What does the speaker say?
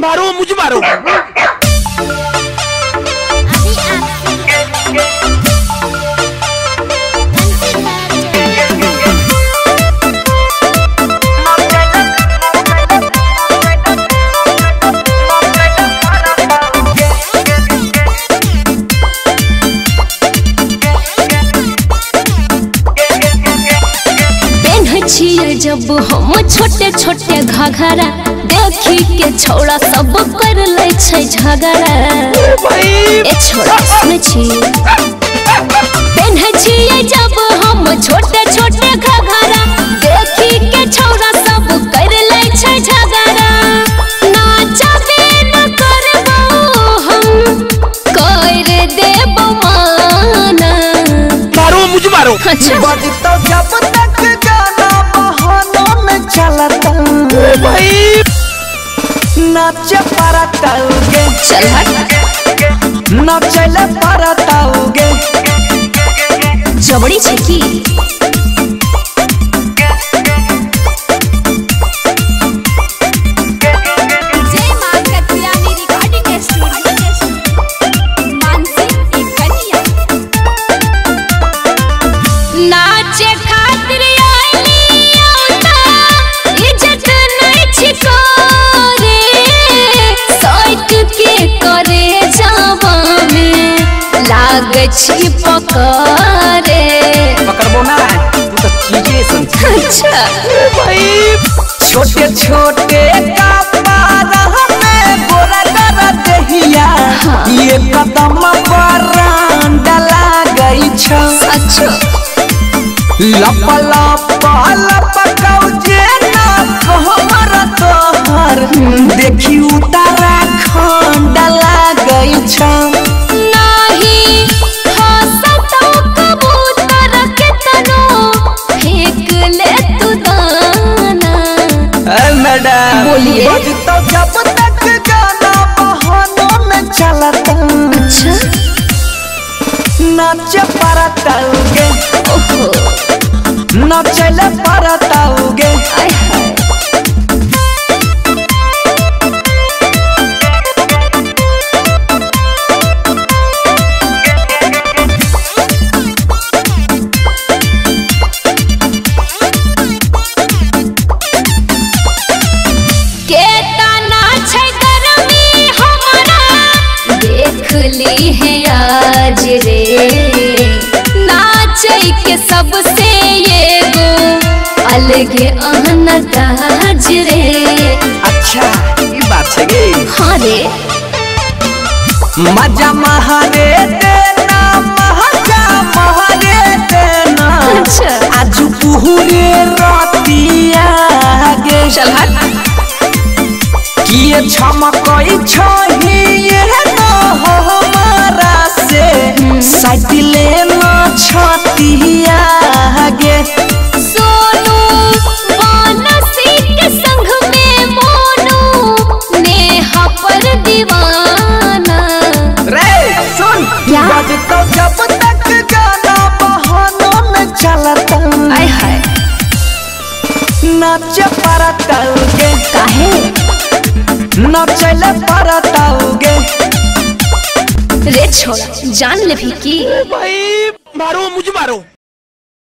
मारो मुझे मारो। जब हम छोटे छोटे घघरा देखी के छोड़ा सब कर ले छै झगड़ा। भाई ए छोड़ा सुनै छी। पेन्ह छिए जब हम छोटे छोटे घघरा देखी के छोड़ा सब कर ले छै झगड़ा। नाचबे न करबो हम कर देबो माना। मारो मुझे मारो। अच्छा। बजतो जब तक गाना बहानों में चलता। भाई नाच परताओगे चल हट। नाचले परताओगे जबड़ी छै लाग छी पकड़े। पकड़बो ना। तू तो चीज़ें समझ। अच्छा। भाई छोटे छोटे कपारा में गोरा कर दहिया। ये कदम बरांडा गई छ अच्छा। लप लप लप बोलिए। बजतो जब तक गाना बहानों में चलता। अच्छा। नाच ओहो नाचले परताओगे देख ली है आज रे नाचै के सबसे एगो अलगे अहनदाज रे अच्छा ये बात है गे हाँ रे। मज़ा महारे देना महाजा महारे देना अच्छा। आज पूरे रातिया गे चल हट। किए छमकई छहिए न साइकिले न छतिया गे सोनू वानसी के संग में मोनू नेहा पर दीवाना। रे सुन। क्या? बजतो जब तक गाना बहानों में चलता। आय हाय। नाच परताओगे काहे? नाचले परताओगे रे छोड़ा जान ले भी की भाई मारो मुझे मारो।